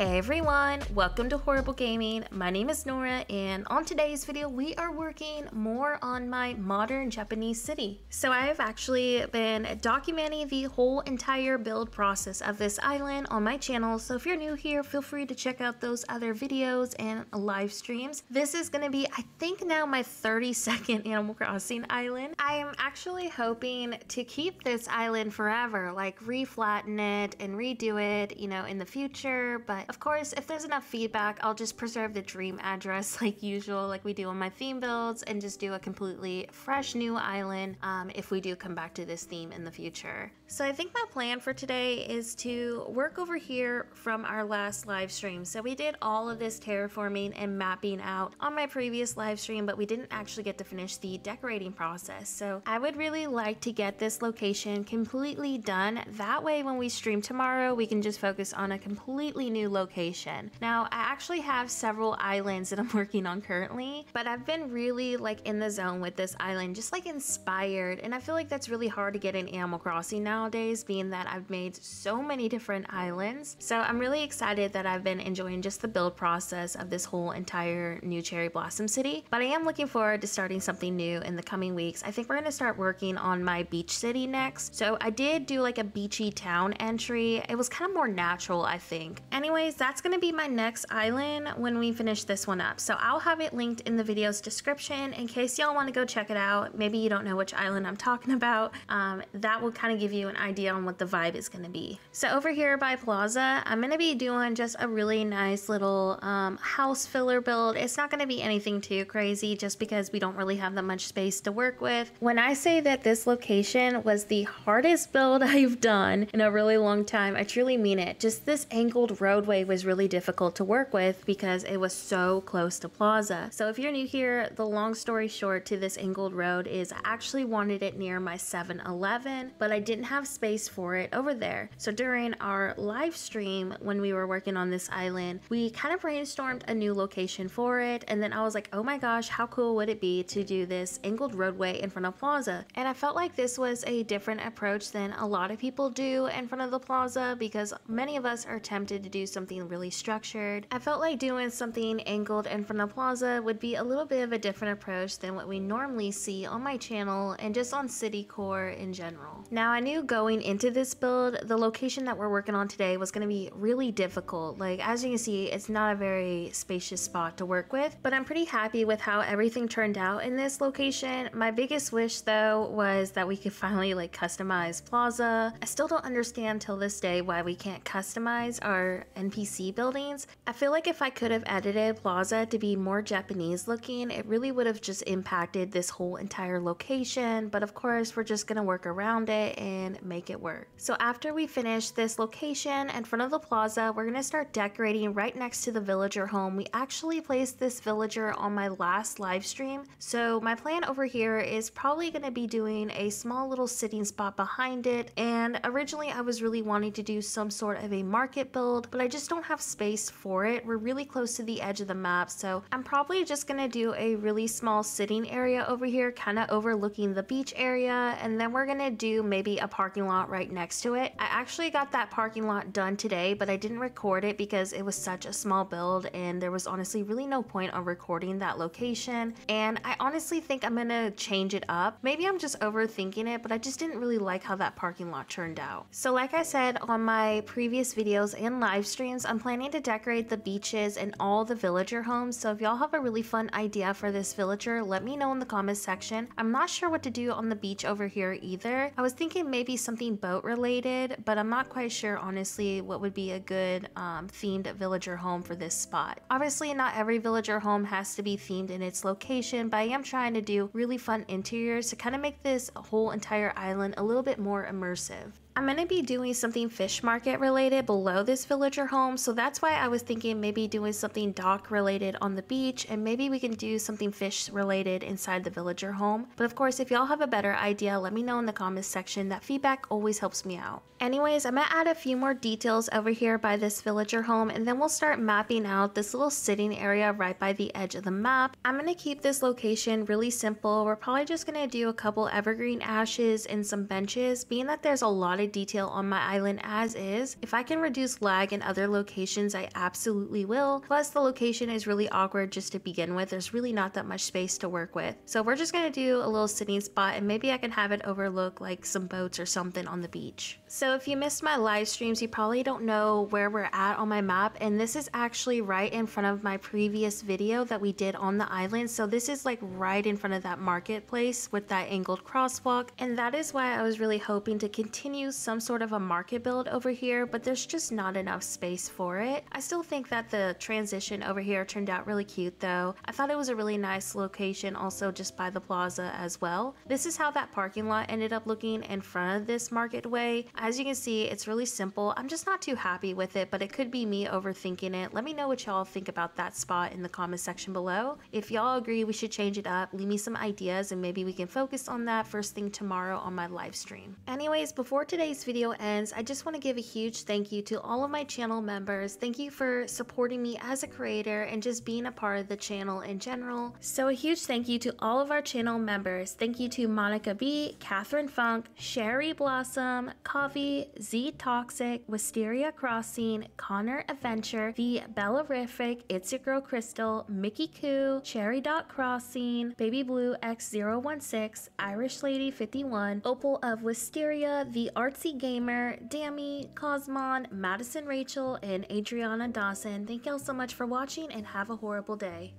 everyone, welcome to Horrible Gaming. My name is Nora and on today's video we are working more on my modern Japanese city. So I have actually been documenting the whole entire build process of this island on my channel. So if you're new here, feel free to check out those other videos and live streams. This is going to be, I think now my 32nd Animal Crossing island. I am actually hoping to keep this island forever, like reflatten it and redo it, you know, in the future but of course, if there's enough feedback, I'll just preserve the dream address like usual, like we do on my theme builds, and just do a completely fresh new island um, if we do come back to this theme in the future. So I think my plan for today is to work over here from our last live stream. So we did all of this terraforming and mapping out on my previous live stream, but we didn't actually get to finish the decorating process. So I would really like to get this location completely done. That way when we stream tomorrow, we can just focus on a completely new location. Now, I actually have several islands that I'm working on currently, but I've been really like in the zone with this island, just like inspired. And I feel like that's really hard to get in Animal Crossing nowadays, being that I've made so many different islands. So I'm really excited that I've been enjoying just the build process of this whole entire new Cherry Blossom City. But I am looking forward to starting something new in the coming weeks. I think we're gonna start working on my beach city next. So I did do like a beachy town entry. It was kind of more natural, I think. Anyway, anyways, that's going to be my next island when we finish this one up. So I'll have it linked in the video's description in case y'all want to go check it out. Maybe you don't know which island I'm talking about. Um, that will kind of give you an idea on what the vibe is going to be. So over here by Plaza, I'm going to be doing just a really nice little um, house filler build. It's not going to be anything too crazy just because we don't really have that much space to work with. When I say that this location was the hardest build I've done in a really long time, I truly mean it. Just this angled road was really difficult to work with because it was so close to Plaza. So if you're new here, the long story short to this angled road is I actually wanted it near my 7-Eleven, but I didn't have space for it over there. So during our live stream when we were working on this island, we kind of brainstormed a new location for it. And then I was like, oh my gosh, how cool would it be to do this angled roadway in front of Plaza? And I felt like this was a different approach than a lot of people do in front of the Plaza because many of us are tempted to do something really structured. I felt like doing something angled in front of Plaza would be a little bit of a different approach than what we normally see on my channel and just on City Core in general. Now I knew going into this build, the location that we're working on today was going to be really difficult. Like as you can see, it's not a very spacious spot to work with, but I'm pretty happy with how everything turned out in this location. My biggest wish though was that we could finally like customize Plaza. I still don't understand till this day why we can't customize our NPC buildings. I feel like if I could have edited Plaza to be more Japanese looking, it really would have just impacted this whole entire location. But of course, we're just gonna work around it and make it work. So after we finish this location in front of the plaza, we're gonna start decorating right next to the villager home. We actually placed this villager on my last live stream. So my plan over here is probably gonna be doing a small little sitting spot behind it. And originally I was really wanting to do some sort of a market build, but I just don't have space for it. We're really close to the edge of the map, so I'm probably just gonna do a really small sitting area over here, kind of overlooking the beach area, and then we're gonna do maybe a parking lot right next to it. I actually got that parking lot done today, but I didn't record it because it was such a small build and there was honestly really no point on recording that location. And I honestly think I'm gonna change it up. Maybe I'm just overthinking it, but I just didn't really like how that parking lot turned out. So like I said on my previous videos and live stream, streams, I'm planning to decorate the beaches and all the villager homes. So if y'all have a really fun idea for this villager, let me know in the comments section. I'm not sure what to do on the beach over here either. I was thinking maybe something boat related, but I'm not quite sure honestly what would be a good um, themed villager home for this spot. Obviously not every villager home has to be themed in its location, but I am trying to do really fun interiors to kind of make this whole entire island a little bit more immersive. I'm going to be doing something fish market related below this villager home, so that's why I was thinking maybe doing something dock related on the beach, and maybe we can do something fish related inside the villager home. But of course, if y'all have a better idea, let me know in the comments section. That feedback always helps me out. Anyways, I'm going to add a few more details over here by this villager home, and then we'll start mapping out this little sitting area right by the edge of the map. I'm going to keep this location really simple. We're probably just going to do a couple evergreen ashes and some benches, being that there's a lot of detail on my island as is. If I can reduce lag in other locations, I absolutely will. Plus the location is really awkward just to begin with. There's really not that much space to work with. So we're just gonna do a little sitting spot and maybe I can have it overlook like some boats or something on the beach. So if you missed my live streams, you probably don't know where we're at on my map and this is actually right in front of my previous video that we did on the island. So this is like right in front of that marketplace with that angled crosswalk and that is why I was really hoping to continue some sort of a market build over here but there's just not enough space for it. I still think that the transition over here turned out really cute though. I thought it was a really nice location also just by the plaza as well. This is how that parking lot ended up looking in front of this market way. As you can see, it's really simple. I'm just not too happy with it, but it could be me overthinking it. Let me know what y'all think about that spot in the comment section below. If y'all agree we should change it up, leave me some ideas and maybe we can focus on that first thing tomorrow on my live stream. Anyways, before today's video ends, I just want to give a huge thank you to all of my channel members. Thank you for supporting me as a creator and just being a part of the channel in general. So a huge thank you to all of our channel members. Thank you to Monica B, Catherine Funk, Sherry Blossom, Coffee, Z Toxic, Wisteria Crossing, Connor Adventure, The Bellarific, It's Your Girl Crystal, Mickey Koo, Cherry Dot Crossing, Baby Blue X016, Irish Lady 51, Opal of Wisteria, The Artsy Gamer, Dammy, Cosmon, Madison Rachel, and Adriana Dawson. Thank y'all so much for watching and have a horrible day.